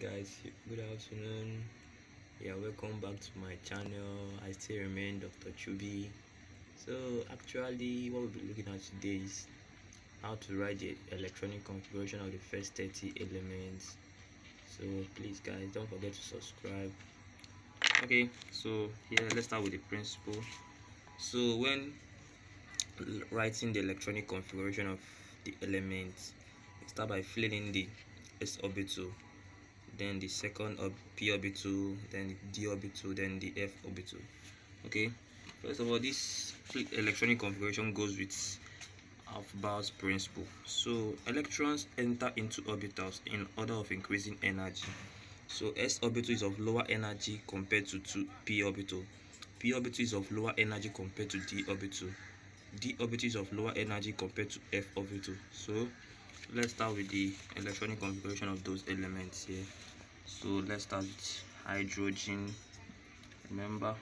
guys good afternoon. Yeah welcome back to my channel. I still remain dr Chubby. So actually what we'll be looking at today is how to write the electronic configuration of the first 30 elements. So please guys don't forget to subscribe. Okay so here let's start with the principle. So when writing the electronic configuration of the elements start by filling in the s orbital then the second of p orbital then the d orbital then the f orbital. Okay? First of all this electronic configuration goes with Aufbau's principle. So electrons enter into orbitals in order of increasing energy. So s orbital is of lower energy compared to, to p orbital. P orbital is of lower energy compared to d orbital. D orbital is of lower energy compared to f orbital. So let's start with the electronic configuration of those elements here. So let's start with hydrogen. Remember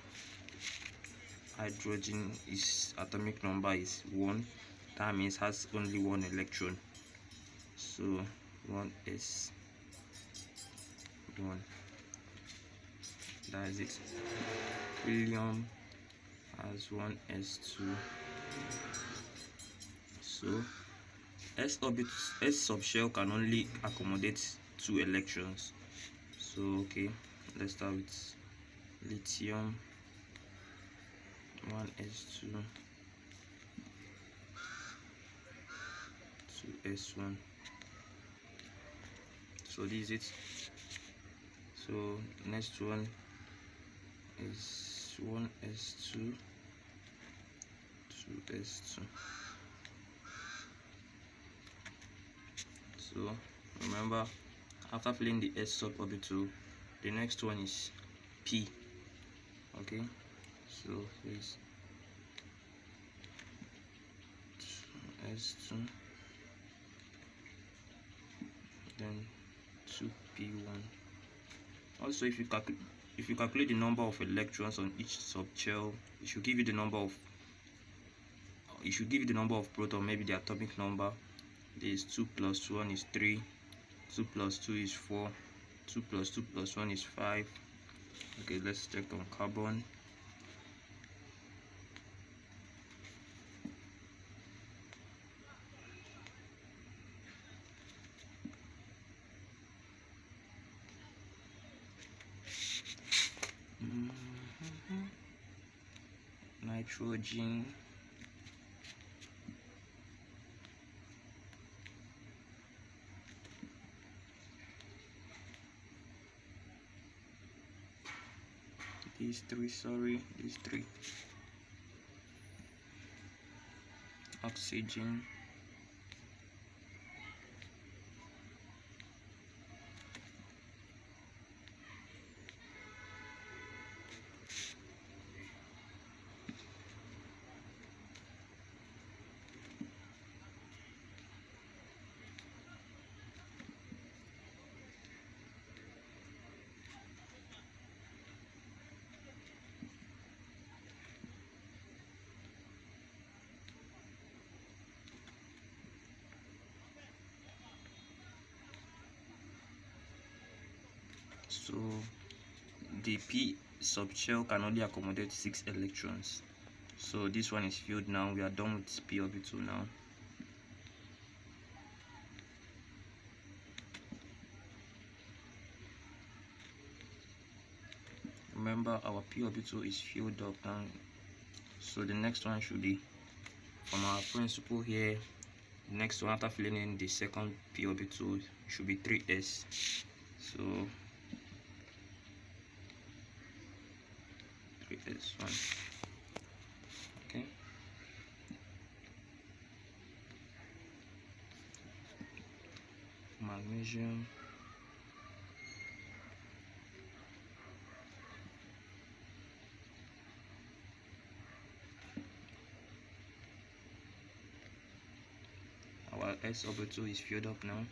hydrogen is atomic number is one. That means has only one electron. So one is one. That is it. Helium has one s2 so s orbit s subshell can only accommodate two electrons. So okay let's start with lithium. 1s2 2s1 so this is it. So next one is 1s2 2s2 so remember after filling the s sub orbital the next one is p. Okay? So here's s2 then 2p1 also if you calculate if you calculate the number of electrons on each subshell it should give you the number of it should give you the number of proton maybe the atomic number this 2 plus 1 is 3 2 plus 2 is 4 2 plus 2 plus 1 is 5 okay let's check on carbon. Mm-hmm. nitrogen these three sorry these three oxygen so the p subshell can only accommodate six electrons. So this one is filled now. We are done with p orbital now. Remember our p orbital is filled up now. So the next one should be from our principle here. Next one after filling in the second p orbital should be 3s so this one. Okay. Magnesium. Our s orbital is filled up now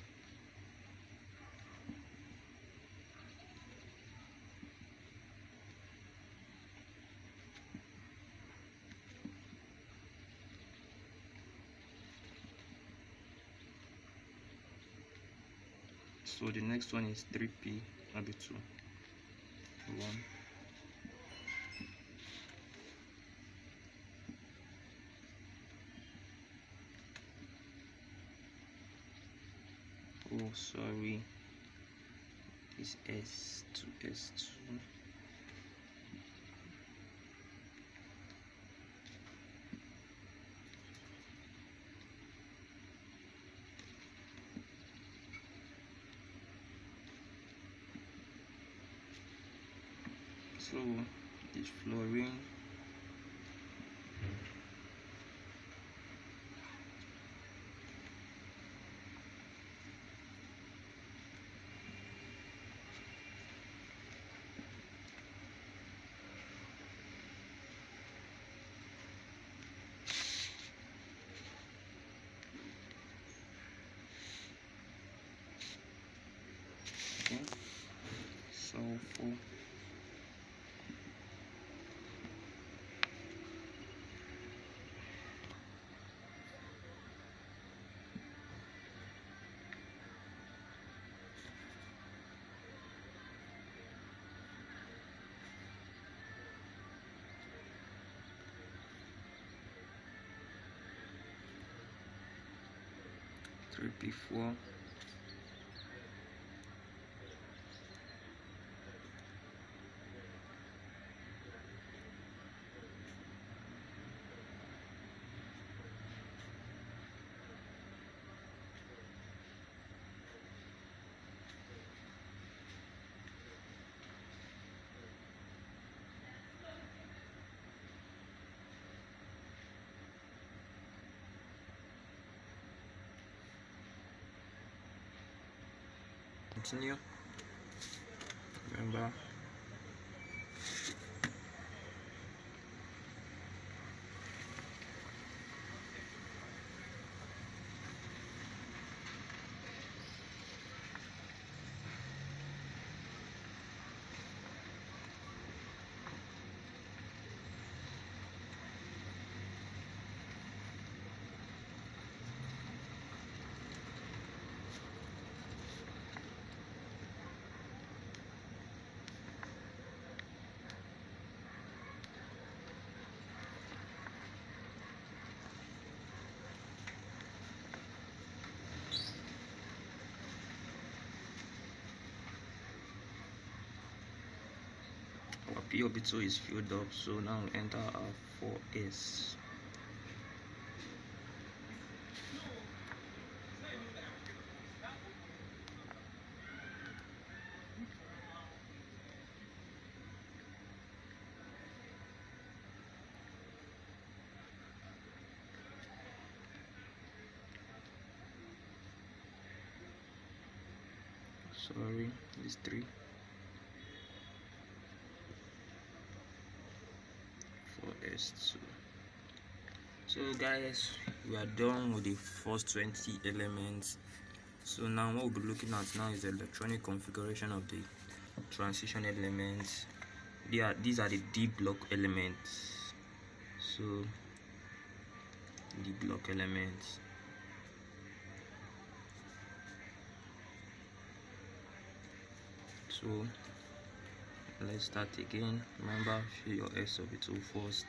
so the next one is 3p maybe 2 1 oh sorry. This s2 s2 so this flooring. Okay. So for before. Gusto niyo? POB2 is filled up so now enter our 4S sorry this three for s2 so guys we are done with the first 20 elements. So now what we'll be looking at now is the electronic configuration of the transition elements. They are these are the d block elements. So the block elements. So let's start again. Remember fill your s of it first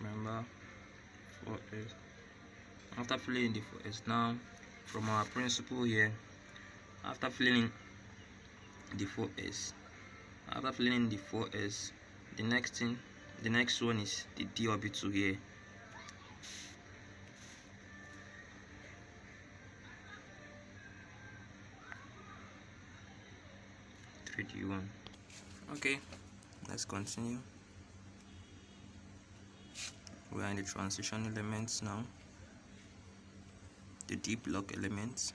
remember 4s after filling the 4s now from our principle here after filling in the 4s after filling in the 4s the next thing the next one is the d orbital here Three one. Okay, let's continue. We are in the transition elements now. The D block elements.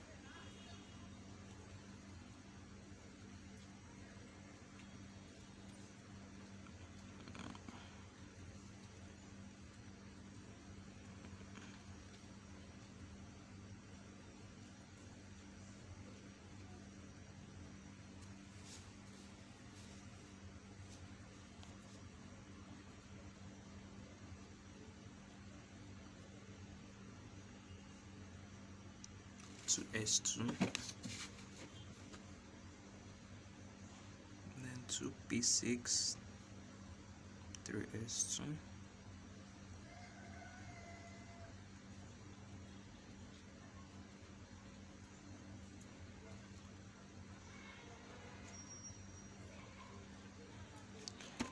To S2 then 2P6 3S2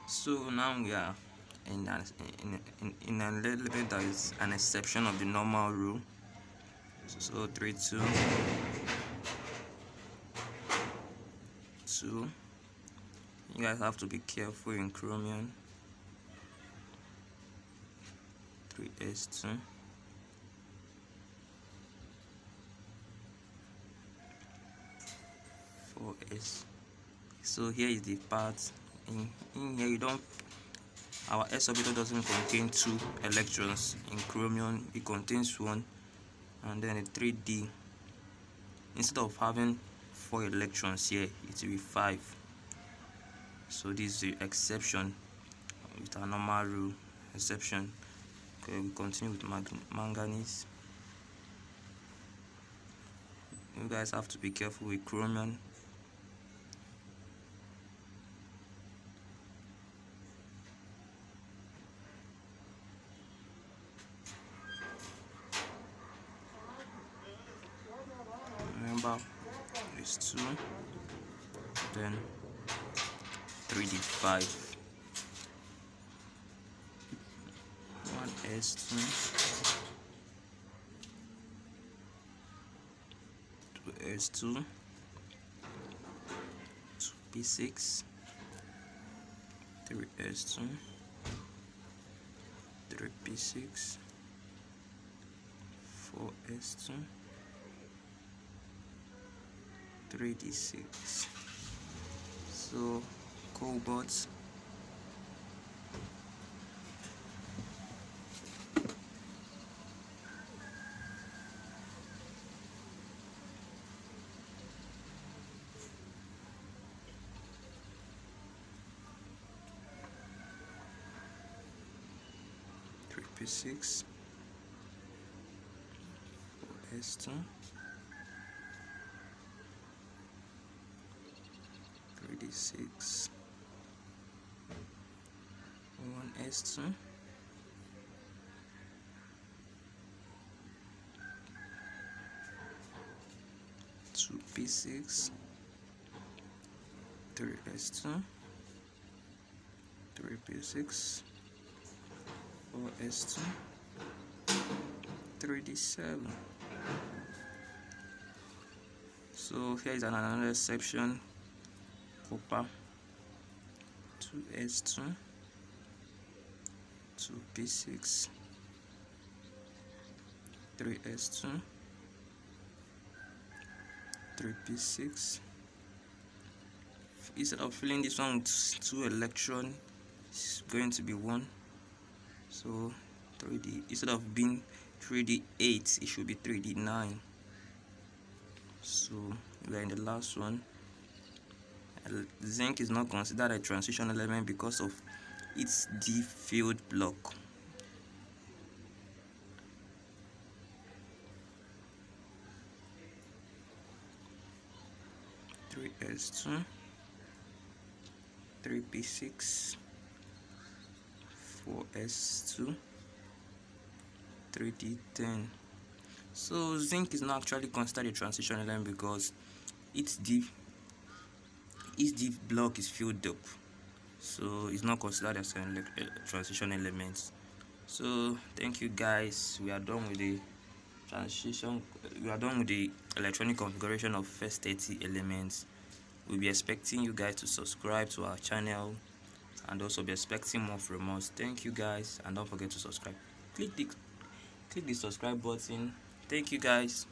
so now we are in, an, in, in, in a little bit that is an exception of the normal rule so 3 2 2 you guys have to be careful in chromium. 3s2 4s so here is the part. In, in here you don't our s orbital doesn't contain two electrons. In chromium it contains one and then a 3d instead of having four electrons here it will be five. So this is the exception with our normal rule. Exception. Okay we continue with manganese. You guys have to be careful with chromium remember is 2 then 3d5 1 s2 2 s2 2 p6 3 s2 3 p6 4 s2 3d6 so cobots P6 for 6 one s2 two p6 three s2 three p6 four s2 three d7 so here is another exception copper 2s2 2p6 3s2 3p6 instead of filling this one with two electron it's going to be one. So 3d instead of being 3d8 it should be 3d9 so we are in the last one zinc is not considered a transition element because of its d field block. three S two three P six four S two three D ten. So zinc is not actually considered a transition element because its d each div block is filled up. So it's not considered as a eh, transition element. So thank you guys. We are done with the transition we are done with the electronic configuration of first 30 elements. We'll be expecting you guys to subscribe to our channel and also be expecting more from us. Thank you guys and don't forget to subscribe. Click the click the subscribe button. Thank you guys